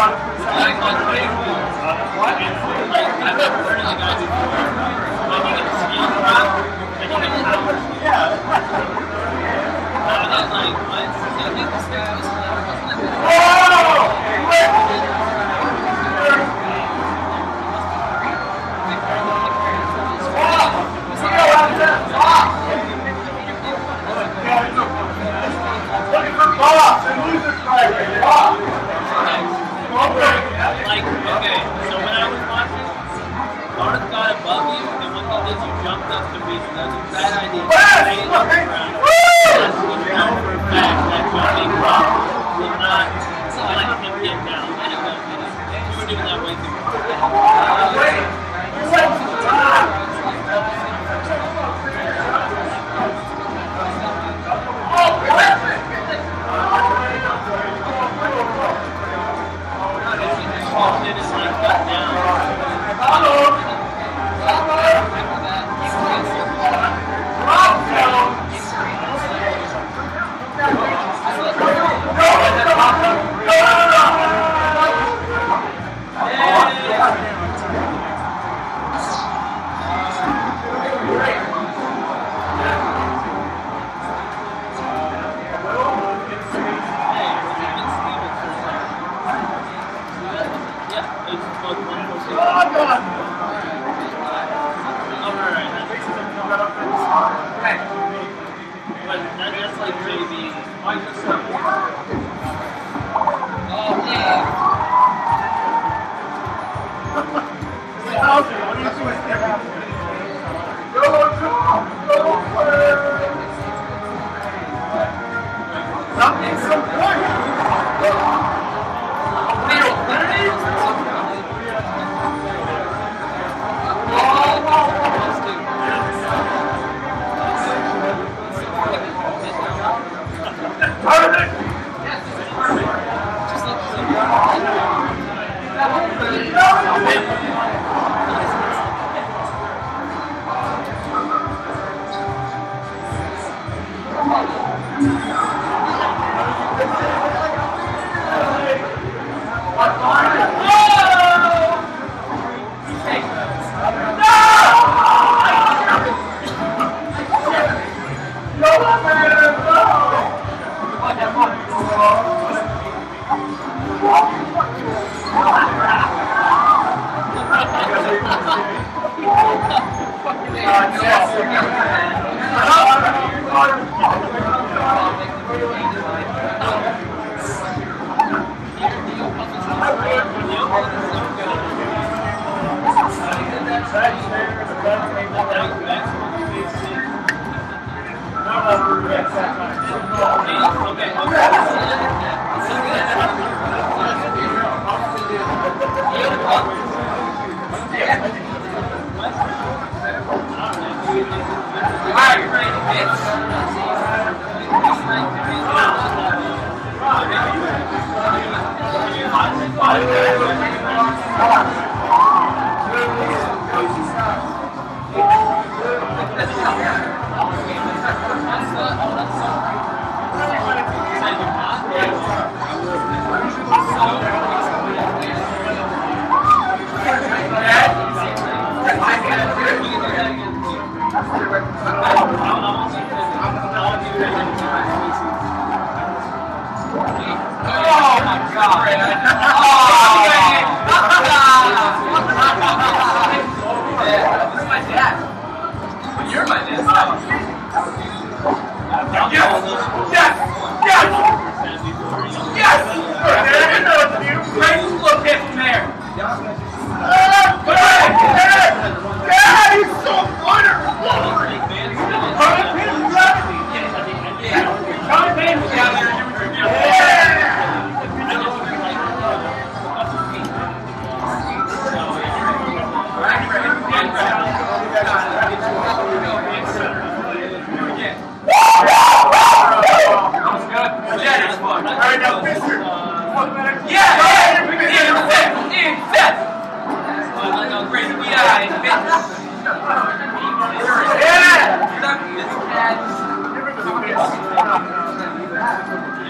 What? Yes! Okay. like I just have Oh, man. What you? Harlan! Okay, okay. Oh my god.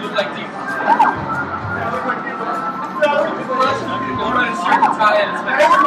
That, that's like JB. Oh, and it's